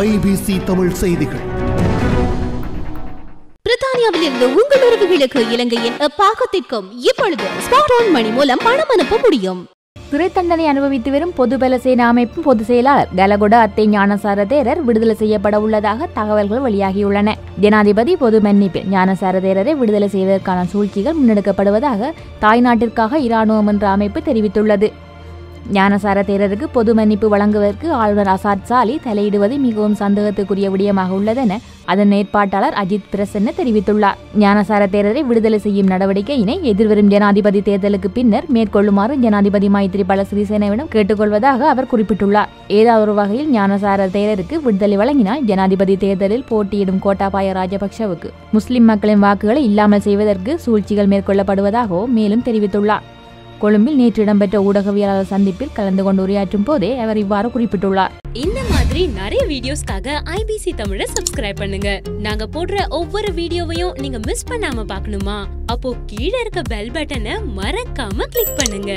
IBC Tamil செய்திகள். பிரித்தானியாவில் இருந்து உங்கள் உறவுகளுக்கு இலங்கையின் பாகத்திற்கும் இப்பொழுது ஸ்மார்ட் போன் மணி மூலம் பணம் அனுப்ப முடியும். சிறை தண்டனை அனுபவித்து வரும் பொதுபல சேனா அமைப்பின் பொதுச் செயலாளர் கலகொட அத்தை ஞானசார தேரர் விடுதலை செய்யப்பட உள்ளதாக தகவல்கள் வெளியாகியுள்ளன. ஜனாதிபதி பொது மன்னிப்பில் ஞானசார தேரரை விடுதலை செய்வதற்கான சூழ்ச்சிகள் முன்னெடுக்கப்படுவதாக தாய்நாட்டிற்காக இராணுவம் என்ற அமைப்பு தெரிவித்துள்ளது. ஞானசார தேரருக்கு பொது மன்னிப்பு வழங்குவதற்கு ஆளுநர் அசாத் சாலி தலையிடுவது மிகவும் சந்தேகத்துக்குரிய விடயமாக உள்ளதென அதன் ஏற்பாட்டாளர் அஜித் பிரசன்ன தெரிவித்துள்ளார். ஞானசார தேரரை விடுதலை செய்யும் நடவடிக்கையினை எதிர்வரும் ஜனாதிபதி தேர்தலுக்கு பின்னர் மேற்கொள்ளுமாறு ஜனாதிபதி மைத்திரிபால சிறிசேனவிடம் கேட்டுக்கொள்வதாக அவர் குறிப்பிட்டுள்ளார். ஏதாவது ஒரு வகையில் ஞானசார தேரருக்கு விடுதலை வழங்கினால் ஜனாதிபதி தேர்தலில் போட்டியிடும் கோட்டாபாய ராஜபக்சவுக்கு முஸ்லிம் மக்களின் வாக்குகளை இல்லாமல் செய்வதற்கு சூழ்ச்சிகள் மேற்கொள்ளப்படுவதாகவும் மேலும் தெரிவித்துள்ளார். கொழும்பில் நேற்று இடம்பெற்ற ஊடகவியலாளர் சந்திப்பில் கலந்து கொண்டு உரையாற்றும் போதே அவர் இவ்வாறு குறிப்பிட்டுள்ளார். இந்த மாதிரி நிறைய வீடியோஸ்க்காக ஐபிசி தமிழை சப்ஸ்கிரைப் பண்ணுங்க. நாங்க போடுற ஒவ்வொரு வீடியோவையும் நீங்க மிஸ் பண்ணாம பார்க்கணுமா? அப்போ கீழே இருக்க பெல் பட்டனை மறக்காம கிளிக் பண்ணுங்க.